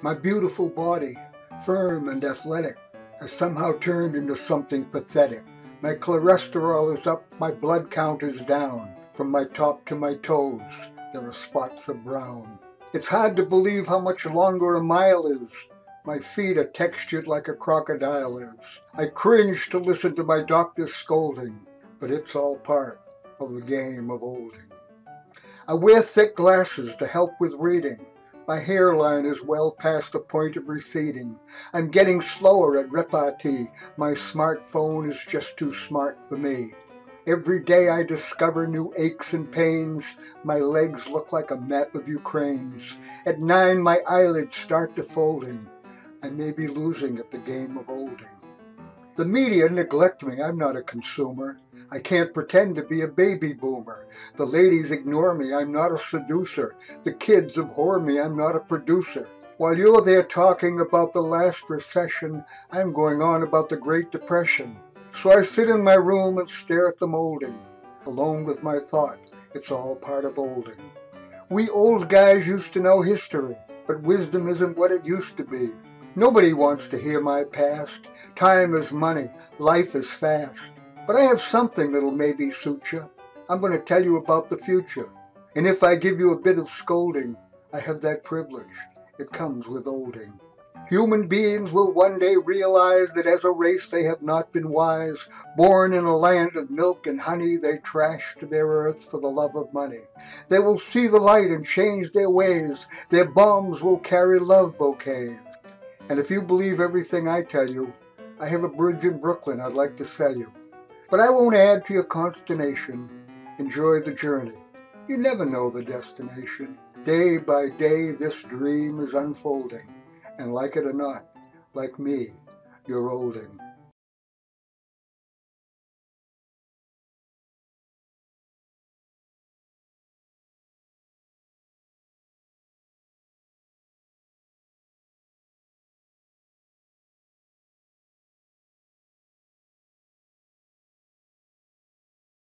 My beautiful body, firm and athletic, has somehow turned into something pathetic. My cholesterol is up, my blood count is down. From my top to my toes, there are spots of brown. It's hard to believe how much longer a mile is. My feet are textured like a crocodile is. I cringe to listen to my doctor's scolding, but it's all part of the game of olding. I wear thick glasses to help with reading. My hairline is well past the point of receding. I'm getting slower at repartee. My smartphone is just too smart for me. Every day I discover new aches and pains. My legs look like a map of Ukraine's. At nine, my eyelids start defolding. I may be losing at the game of olding. The media neglect me. I'm not a consumer. I can't pretend to be a baby boomer. The ladies ignore me. I'm not a seducer. The kids abhor me. I'm not a producer. While you're there talking about the last recession, I'm going on about the Great Depression. So I sit in my room and stare at the molding, alone with my thought. It's all part of olding. We old guys used to know history, but wisdom isn't what it used to be. Nobody wants to hear my past. Time is money. Life is fast. But I have something that'll maybe suit you. I'm going to tell you about the future. And if I give you a bit of scolding, I have that privilege. It comes with olding. Human beings will one day realize that as a race they have not been wise. Born in a land of milk and honey, they trashed their earth for the love of money. They will see the light and change their ways. Their bombs will carry love bouquets. And if you believe everything I tell you, I have a bridge in Brooklyn I'd like to sell you. But I won't add to your consternation. Enjoy the journey. You never know the destination. Day by day, this dream is unfolding. And like it or not, like me, you're olding.